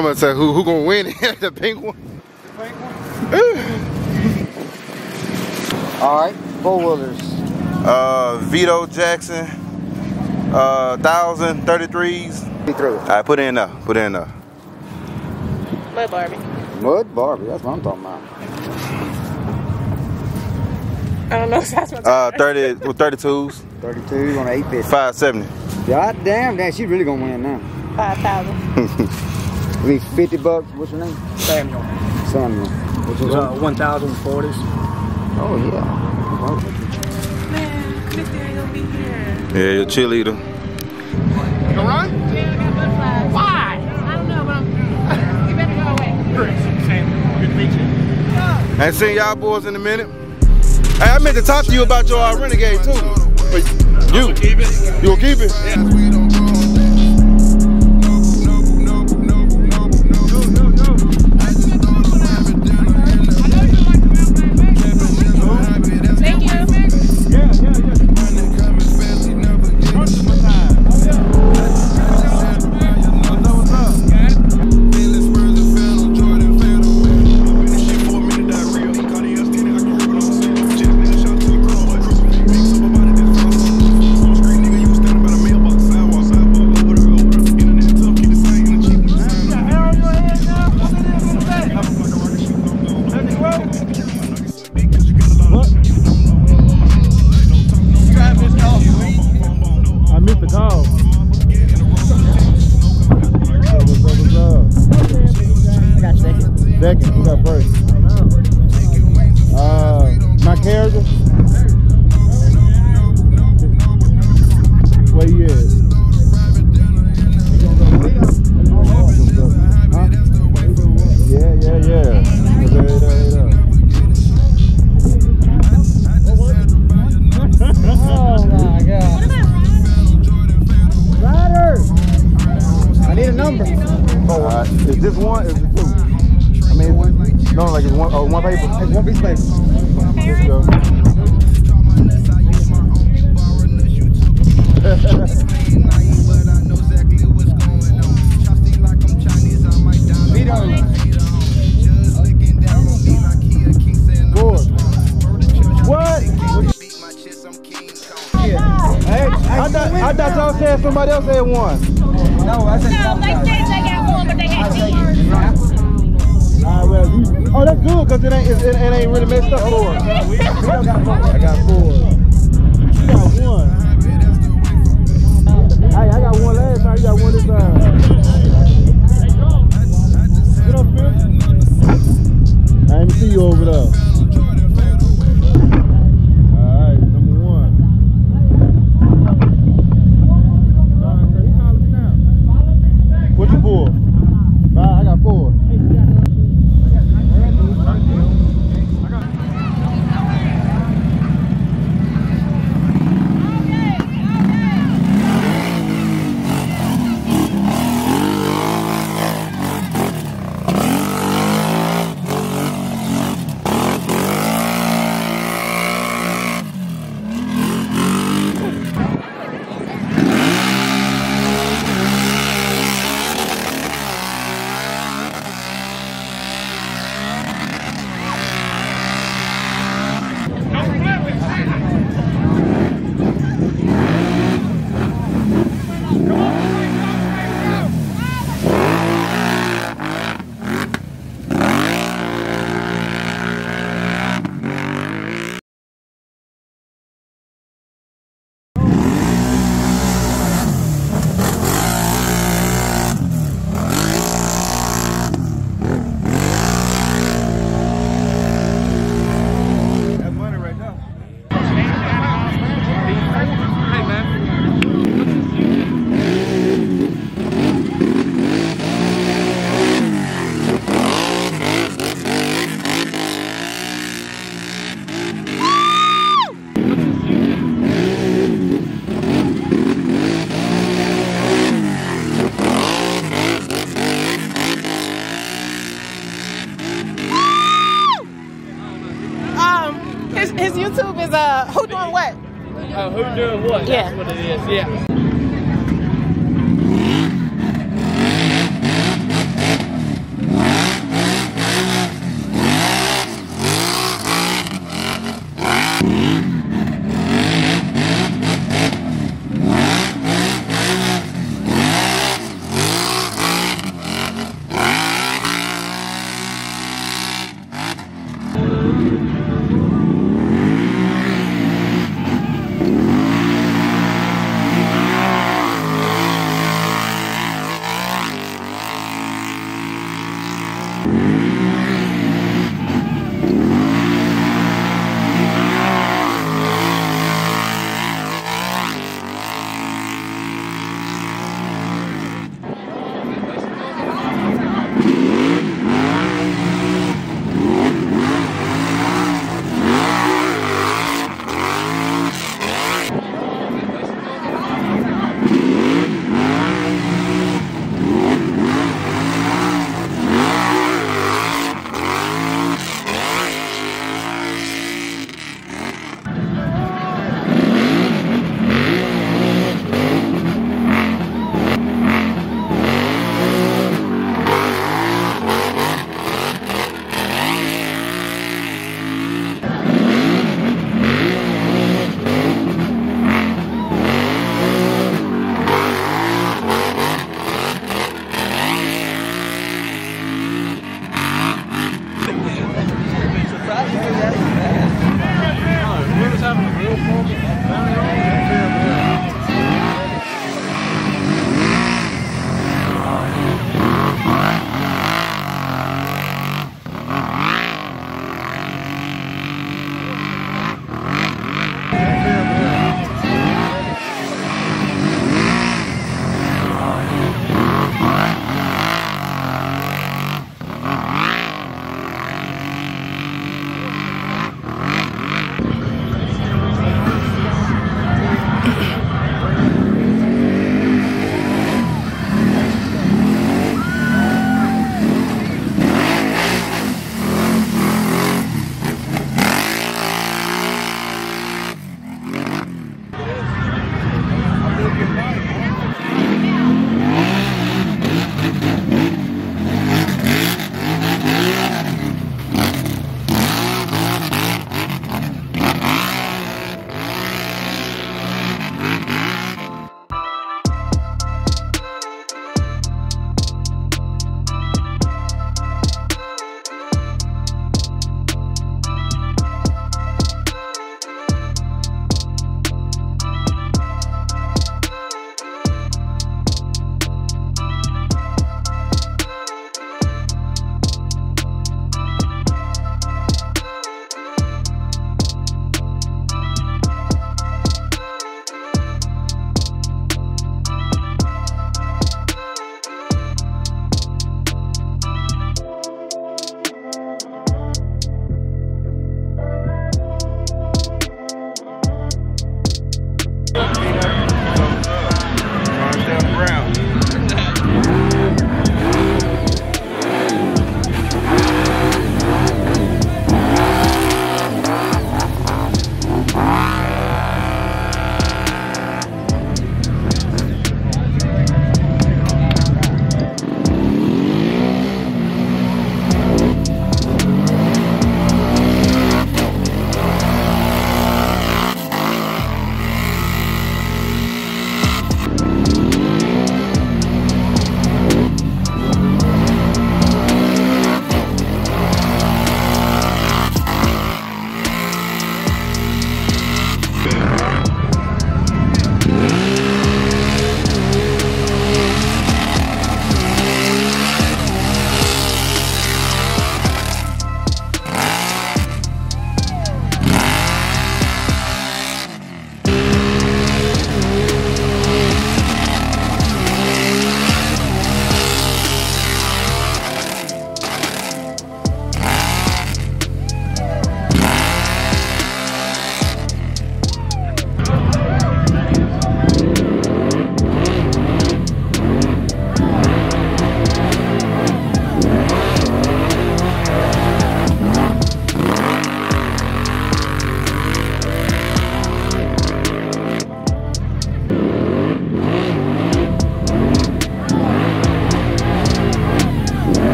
I'm gonna say who who gonna win it? the pink one. Pink one. All right, four wheelers. Uh, Vito Jackson. Uh, thousand thirty threes. Be through. All right, put it in there. Put it in there. Mud Barbie. Mud Barbie. That's what I'm talking about. I don't know if that's what. Uh, 30 with 32s. 32 on 850. 570. God damn, damn, she really gonna win now. Five thousand. I mean, 50 bucks. What's your name? Samuel. Samuel. What's your Uh, name? 1040s. Oh, yeah. Man, Christy ain't gonna be here. Yeah, your cheerleader. The run? Yeah, I got good vibes. Why? I don't know, but I'm. You better go away. Chris, Samuel, good to meet you. I ain't seen y'all boys in a minute. Hey, I meant to talk to you about your uh, Renegade too. But you'll Keep it. you gonna keep it? Thank second. Second, who got first? Uh, my character. Where you at? Huh? Yeah, yeah, yeah. Oh, my God. Ryder! I need a number. Oh, uh, is this one? Is it two? I one, no, like it's one, oh, one paper. It's one piece of paper. Let's go. Vito. Four. What? Hey, I thought, I thought y'all said somebody else had one. No, I said No, they they got one, but they got ten. All right, well, you, oh, that's good because it ain't it, it ain't really messed up for us. I got four. You got one. Hey, I got one last time. You got one this time. Get up. I didn't see you over there. YouTube is uh who doing what? Oh, who doing what? Yeah. That's what it is. Yeah.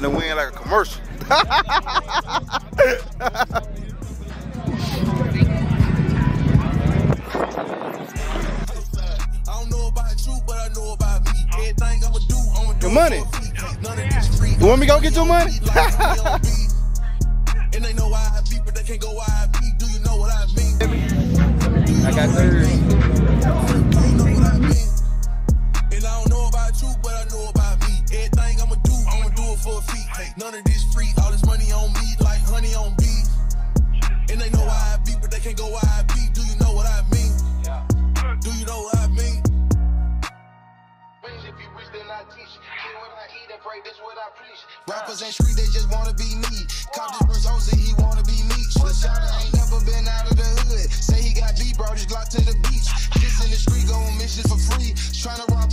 Throwing that hair in the wind like a commercial. I don't know about you, but I know about me. I'ma do, I'ma Your money. it for a fee. None of this free. You want me to go get your money? and they know why I be, but for a fee. None of this free. All this money on me, like honey on bees. And they know why I be, but they can't go why I be. Do you know what I mean? Do you know what I mean? If you wish, then I teach. Hear what I eat and pray, this what I preach. Rappers ain't street, they just wanna be me. Cop this Brazos he wanna be me. Lashana ain't never been out of the hood. Say he got beat, brought his Glock to the beach. This in the street, go on missions for free. Tryna rob